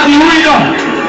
Freedom.